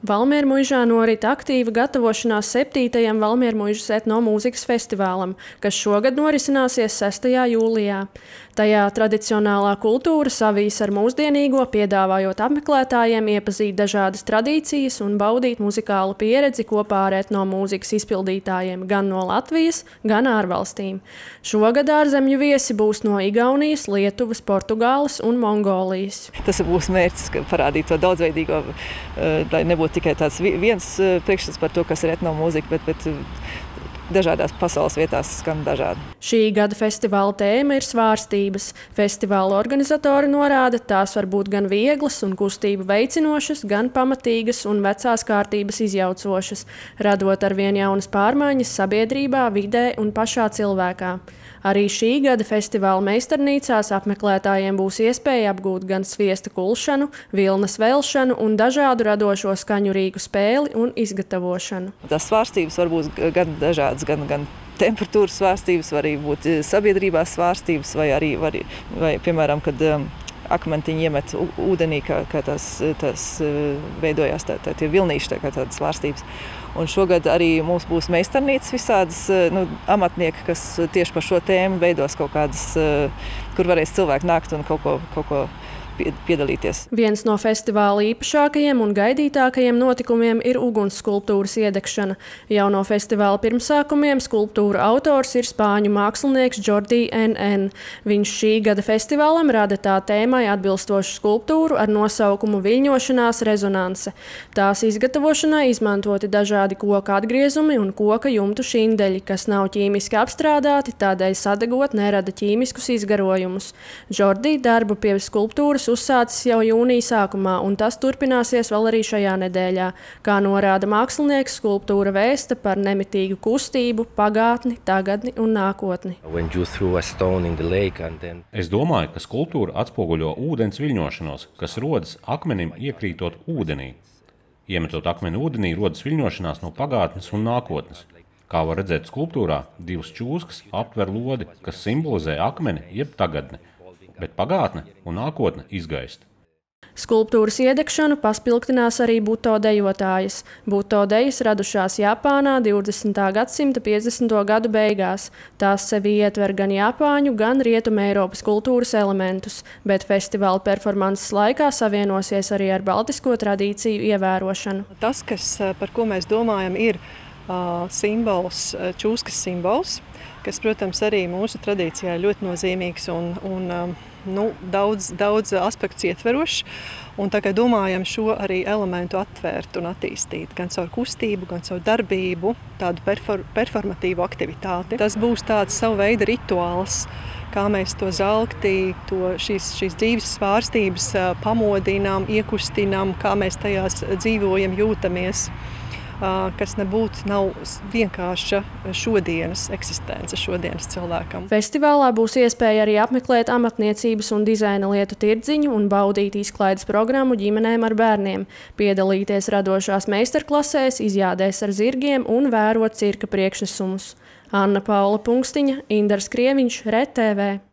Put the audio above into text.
Valmiera muižā norit aktīva gatavošanās 7. Valmiera muižas etnomūzikas festivālam, kas šogad norisināsies 6. jūlijā. Tajā tradicionālā kultūra savīs ar mūsdienīgo, piedāvājot apmeklētājiem iepazīt dažādas tradīcijas un baudīt muzikālu pieredzi kopā ar etnomūzikas izpildītājiem gan no Latvijas, gan ārvalstīm. Šogad ārzemju viesi būs no Igaunijas, Lietuvas, Portugāles un Mongolijas. Tas būs mērķis parādīt to daudzveidīgo, eh, lai nebūtu tikai tāds viens eh, priekšstats par to, kas ir etnomūzika, bet, bet eh, dažādās pasaules vietās skan dažādi. Šī gada festivāla tēma ir svārstības. Festivāla organizatori norāda, tās var būt gan vieglas un kustību veicinošas, gan pamatīgas un vecās kārtības izjaucošas, radot arvien jaunas pārmaiņas sabiedrībā, vidē un pašā cilvēkā. Arī šī gada festivāla meistarnīcās apmeklētājiem būs iespēja apgūt gan sviesta kulšanu, vilnas velšanu un dažādu radošo skaņu rīku spēli un izgatavošanu. Tas svārstības var būt gan dažādas, gan, gan temperatūras svārstības, var arī būt eh, sabiedrībās svārstības, vai arī, var, vai, piemēram, kad um, akmentiņi iemet ūdenī, kā, kā tās, tās eh, veidojās tā, tā, tie vilnīši, tā kā tādas svārstības. Un šogad arī mums būs meistarnīcas visādas eh, nu, amatnieki, kas tieši par šo tēmu veidos kaut kādas, kur varēs cilvēki nākt un kaut ko, kaut ko piedalīties. Viens no festivāla īpašākajiem un gaidītākajiem notikumiem ir ugunsskulptūras iedegšana. Jau no festivāla pirmsākumiem skulptūra autors ir spāņu mākslinieks Jordi N.N. Viņš šī gada festivālam rada tā tēmai atbilstošu skulptūru ar nosaukumu Viļņošanās rezonanse. Tās izgatavošanai izmantoti dažādi koka atgriezumi un koka jumtu šindeļi, kas nav ķīmiski apstrādāti, tādēļ sadegot nerada ķīmiskus izgarojumus. Jordi darbu pie skulptūras uzsācis jau jūnija sākumā, un tas turpināsies vēl arī šajā nedēļā. Kā norāda mākslinieks, skulptūra vēsta par nemitīgu kustību, pagātni, tagadni un nākotni. Then... Es domāju, ka skulptūra atspoguļo ūdens viļņošanos, kas rodas akmenim iekrītot ūdenī. Iemetot akmeni ūdenī, rodas viļņošanās no pagātnes un nākotnes. Kā var redzēt skulptūrā, divas čūskas aptver lodi, kas simbolizē akmeni jeb tagadni bet pagātne un nākotne izgaist. Skulptūras iedegšanu paspilgtinās arī buto dejotājas. Buto dejas radušās Japānā 20. gadsimta 50. gadu beigās. Tās sevi ietver gan Japāņu, gan Rietumē Eiropas kultūras elementus, bet festivāla performances laikā savienosies arī ar baltisko tradīciju ievērošanu. Tas, kas, par ko mēs domājam, ir simbols, čūskas simbols, kas, protams, arī mūsu tradīcijā ir ļoti nozīmīgs un, un nu, daudz, daudz aspektu ietverošs. Un tagad domājam šo arī elementu atvērt un attīstīt gan caur kustību, gan caur darbību, tādu perfor performatīvu aktivitāti. Tas būs tāds savu veidu rituāls, kā mēs to zelti, to šīs, šīs dzīves svārstības pamodinām, iekustinām, kā mēs tajās dzīvojam, jūtamies kas nebūtu nav vienkārša šodienas eksistence šodienas cilvēkam. Festivālā būs iespēja arī apmeklēt amatniecības un dizaina lietu tirdziņu un baudīt izklaides programmu ģimenēm ar bērniem, piedalīties radošās meistarklasēs, izjādēs ar zirgiem un vērot cirka priekšnesumus. Anna Paula Punkstiņa, Indars Krieviņš, RTV.